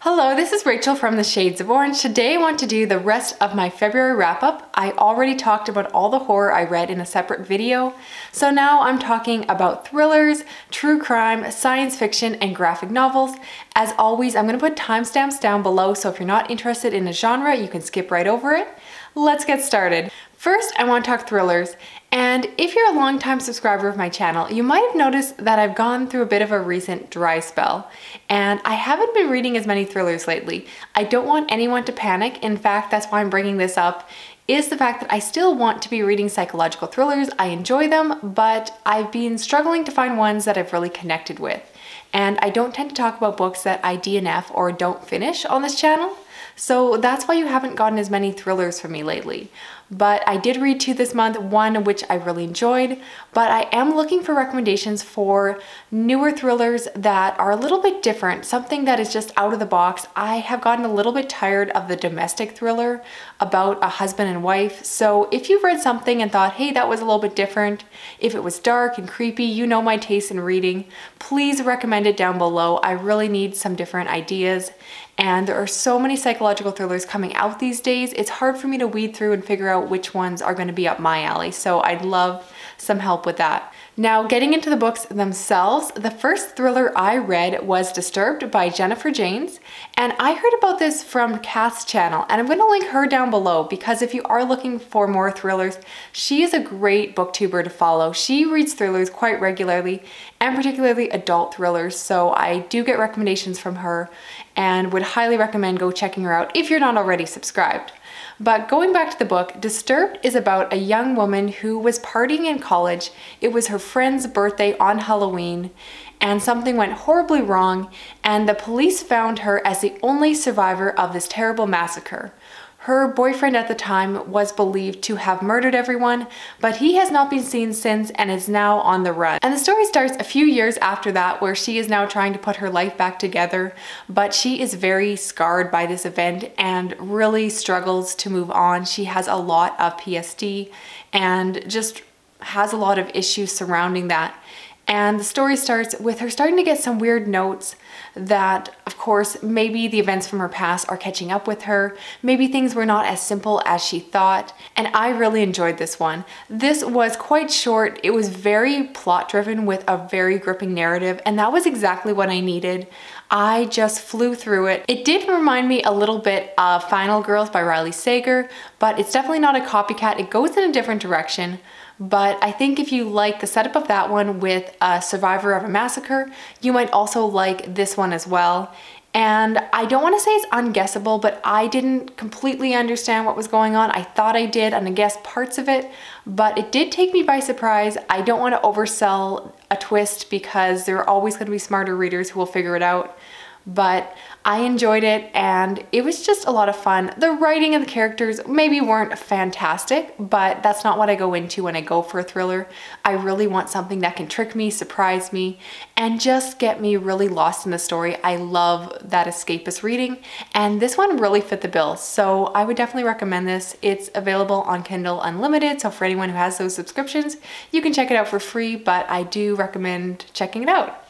Hello, this is Rachel from the Shades of Orange. Today I want to do the rest of my February wrap up. I already talked about all the horror I read in a separate video, so now I'm talking about thrillers, true crime, science fiction, and graphic novels. As always, I'm going to put timestamps down below, so if you're not interested in a genre, you can skip right over it. Let's get started. First, I want to talk thrillers, and if you're a longtime subscriber of my channel, you might have noticed that I've gone through a bit of a recent dry spell, and I haven't been reading as many thrillers lately. I don't want anyone to panic. In fact, that's why I'm bringing this up is the fact that I still want to be reading psychological thrillers. I enjoy them, but I've been struggling to find ones that I've really connected with. And I don't tend to talk about books that I DNF or don't finish on this channel. So that's why you haven't gotten as many thrillers from me lately but I did read two this month, one which I really enjoyed, but I am looking for recommendations for newer thrillers that are a little bit different, something that is just out of the box. I have gotten a little bit tired of the domestic thriller about a husband and wife, so if you've read something and thought, hey, that was a little bit different, if it was dark and creepy, you know my taste in reading, please recommend it down below. I really need some different ideas and there are so many psychological thrillers coming out these days, it's hard for me to weed through and figure out which ones are gonna be up my alley. So I'd love some help with that. Now, getting into the books themselves, the first thriller I read was Disturbed by Jennifer Jaynes, and I heard about this from Kath's channel, and I'm gonna link her down below because if you are looking for more thrillers, she is a great booktuber to follow. She reads thrillers quite regularly, and particularly adult thrillers, so I do get recommendations from her, and would highly recommend go checking her out if you're not already subscribed. But going back to the book, Disturbed is about a young woman who was partying in college. It was her friend's birthday on Halloween and something went horribly wrong and the police found her as the only survivor of this terrible massacre. Her boyfriend at the time was believed to have murdered everyone, but he has not been seen since and is now on the run. And the story starts a few years after that where she is now trying to put her life back together, but she is very scarred by this event and really struggles to move on. She has a lot of PTSD and just has a lot of issues surrounding that. And the story starts with her starting to get some weird notes that, of course, maybe the events from her past are catching up with her. Maybe things were not as simple as she thought. And I really enjoyed this one. This was quite short. It was very plot driven with a very gripping narrative. And that was exactly what I needed. I just flew through it. It did remind me a little bit of Final Girls by Riley Sager, but it's definitely not a copycat. It goes in a different direction. But I think if you like the setup of that one with a survivor of a massacre, you might also like this one as well. And I don't want to say it's unguessable, but I didn't completely understand what was going on. I thought I did and I guessed parts of it, but it did take me by surprise. I don't want to oversell a twist because there are always going to be smarter readers who will figure it out but I enjoyed it and it was just a lot of fun. The writing and the characters maybe weren't fantastic, but that's not what I go into when I go for a thriller. I really want something that can trick me, surprise me, and just get me really lost in the story. I love that escapist reading, and this one really fit the bill, so I would definitely recommend this. It's available on Kindle Unlimited, so for anyone who has those subscriptions, you can check it out for free, but I do recommend checking it out.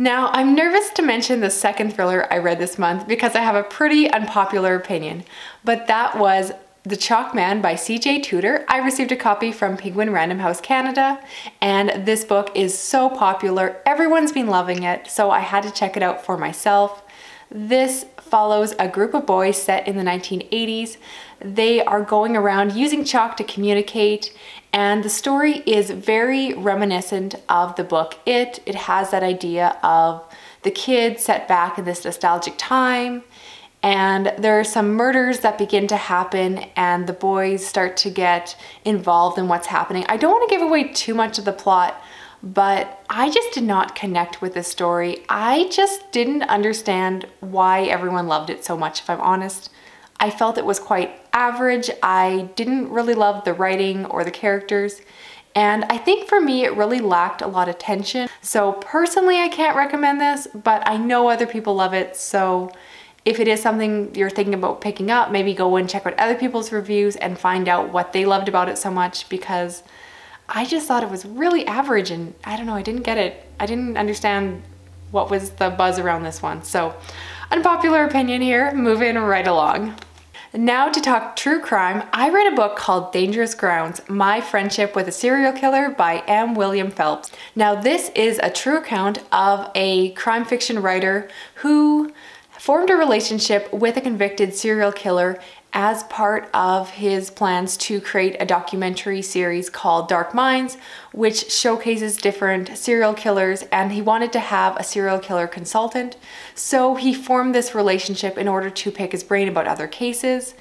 Now, I'm nervous to mention the second thriller I read this month because I have a pretty unpopular opinion, but that was The Chalk Man by CJ Tudor. I received a copy from Penguin Random House Canada, and this book is so popular. Everyone's been loving it, so I had to check it out for myself. This follows a group of boys set in the 1980s. They are going around using chalk to communicate and the story is very reminiscent of the book It. It has that idea of the kid set back in this nostalgic time and there are some murders that begin to happen and the boys start to get involved in what's happening. I don't want to give away too much of the plot, but I just did not connect with this story. I just didn't understand why everyone loved it so much, if I'm honest. I felt it was quite average. I didn't really love the writing or the characters. And I think for me, it really lacked a lot of tension. So personally, I can't recommend this, but I know other people love it. So if it is something you're thinking about picking up, maybe go and check out other people's reviews and find out what they loved about it so much because I just thought it was really average and I don't know, I didn't get it. I didn't understand what was the buzz around this one. So unpopular opinion here, moving right along. Now to talk true crime, I read a book called Dangerous Grounds, My Friendship with a Serial Killer by M. William Phelps. Now this is a true account of a crime fiction writer who formed a relationship with a convicted serial killer as part of his plans to create a documentary series called Dark Minds, which showcases different serial killers, and he wanted to have a serial killer consultant. So he formed this relationship in order to pick his brain about other cases.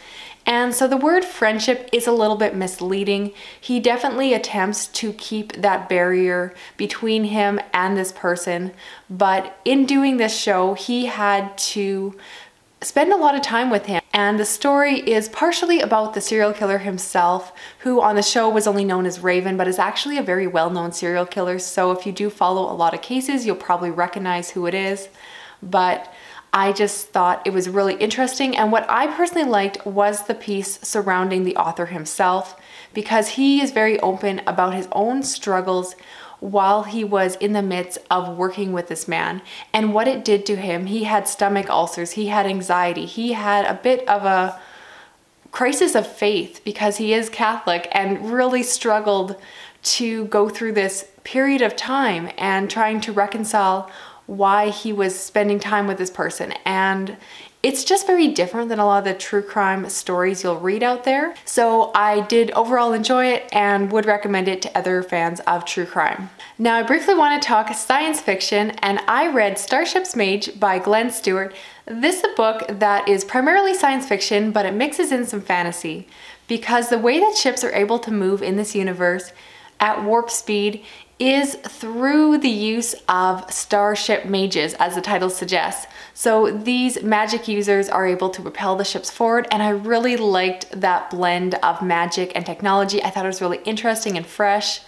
And so the word friendship is a little bit misleading. He definitely attempts to keep that barrier between him and this person, but in doing this show, he had to spend a lot of time with him. And the story is partially about the serial killer himself, who on the show was only known as Raven, but is actually a very well-known serial killer. So if you do follow a lot of cases, you'll probably recognize who it is. But I just thought it was really interesting. And what I personally liked was the piece surrounding the author himself, because he is very open about his own struggles while he was in the midst of working with this man and what it did to him. He had stomach ulcers, he had anxiety, he had a bit of a crisis of faith because he is Catholic and really struggled to go through this period of time and trying to reconcile why he was spending time with this person. And it's just very different than a lot of the true crime stories you'll read out there. So I did overall enjoy it and would recommend it to other fans of true crime. Now I briefly want to talk science fiction and I read Starship's Mage by Glynn Stewart. This is a book that is primarily science fiction but it mixes in some fantasy because the way that ships are able to move in this universe at warp speed is through the use of starship mages, as the title suggests. So these magic users are able to propel the ships forward, and I really liked that blend of magic and technology. I thought it was really interesting and fresh.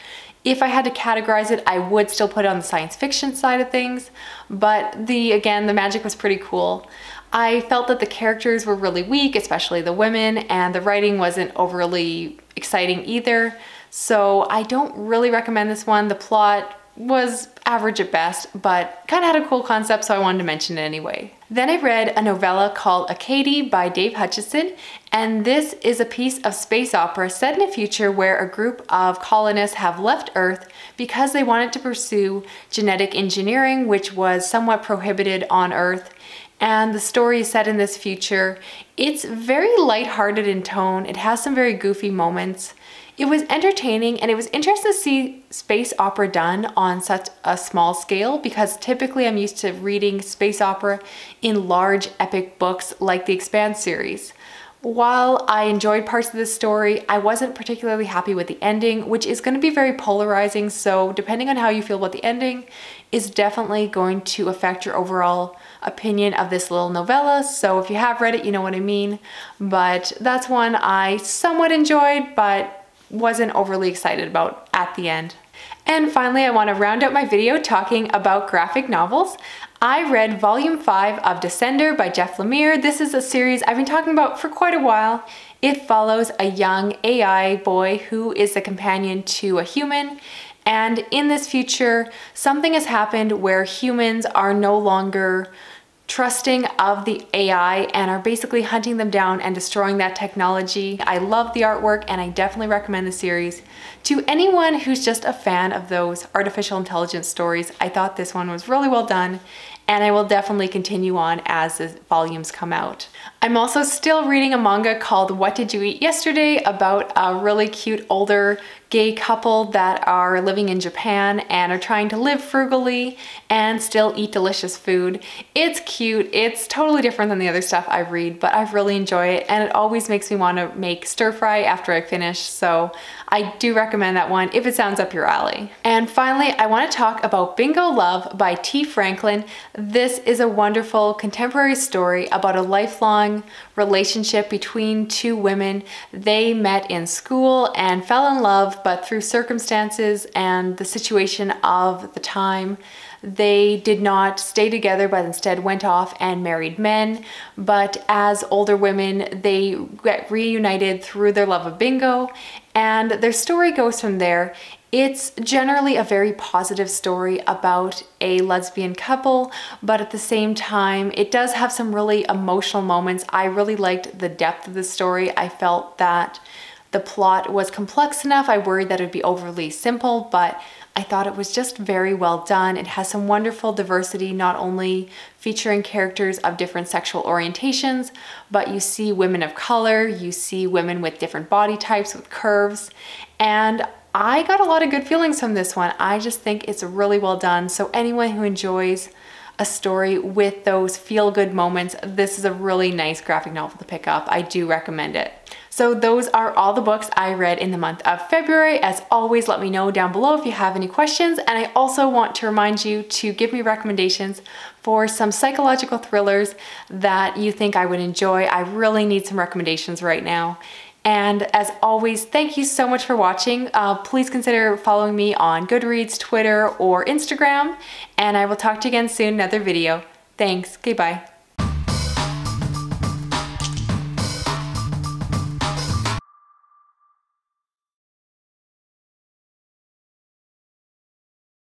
If I had to categorize it, I would still put it on the science fiction side of things, but the again, the magic was pretty cool. I felt that the characters were really weak, especially the women, and the writing wasn't overly exciting either. So I don't really recommend this one. The plot was average at best, but kind of had a cool concept, so I wanted to mention it anyway. Then I read a novella called Acadie by Dave Hutchinson, and this is a piece of space opera set in a future where a group of colonists have left Earth because they wanted to pursue genetic engineering, which was somewhat prohibited on Earth. And the story is set in this future. It's very lighthearted in tone. It has some very goofy moments. It was entertaining and it was interesting to see space opera done on such a small scale because typically I'm used to reading space opera in large epic books like the Expanse series. While I enjoyed parts of this story, I wasn't particularly happy with the ending, which is going to be very polarizing, so depending on how you feel about the ending is definitely going to affect your overall opinion of this little novella. So if you have read it, you know what I mean. But that's one I somewhat enjoyed, but wasn't overly excited about at the end. And finally, I want to round out my video talking about graphic novels. I read volume 5 of Descender by Jeff Lemire. This is a series I've been talking about for quite a while. It follows a young AI boy who is a companion to a human and in this future, something has happened where humans are no longer trusting of the AI and are basically hunting them down and destroying that technology. I love the artwork and I definitely recommend the series. To anyone who's just a fan of those artificial intelligence stories, I thought this one was really well done and I will definitely continue on as the volumes come out. I'm also still reading a manga called What Did You Eat Yesterday about a really cute older gay couple that are living in Japan and are trying to live frugally and still eat delicious food. It's cute, it's totally different than the other stuff I read, but I really enjoy it and it always makes me want to make stir fry after I finish, so I do recommend that one if it sounds up your alley. And finally, I want to talk about Bingo Love by Tee Franklin. This is a wonderful contemporary story about a lifelong relationship between two women. They met in school and fell in love, but through circumstances and the situation of the time, they did not stay together but instead went off and married men. But as older women, they get reunited through their love of bingo and their story goes from there. It's generally a very positive story about a lesbian couple, but at the same time, it does have some really emotional moments. I really liked the depth of the story. I felt that the plot was complex enough. I worried that it would be overly simple, but I thought it was just very well done. It has some wonderful diversity, not only featuring characters of different sexual orientations, but you see women of color, you see women with different body types, with curves, and I got a lot of good feelings from this one. I just think it's really well done. So anyone who enjoys a story with those feel-good moments, this is a really nice graphic novel to pick up. I do recommend it. So those are all the books I read in the month of February. As always, let me know down below if you have any questions. And I also want to remind you to give me recommendations for some psychological thrillers that you think I would enjoy. I really need some recommendations right now. And as always, thank you so much for watching. Uh, please consider following me on Goodreads, Twitter, or Instagram. And I will talk to you again soon, another video. Thanks. Okay, bye.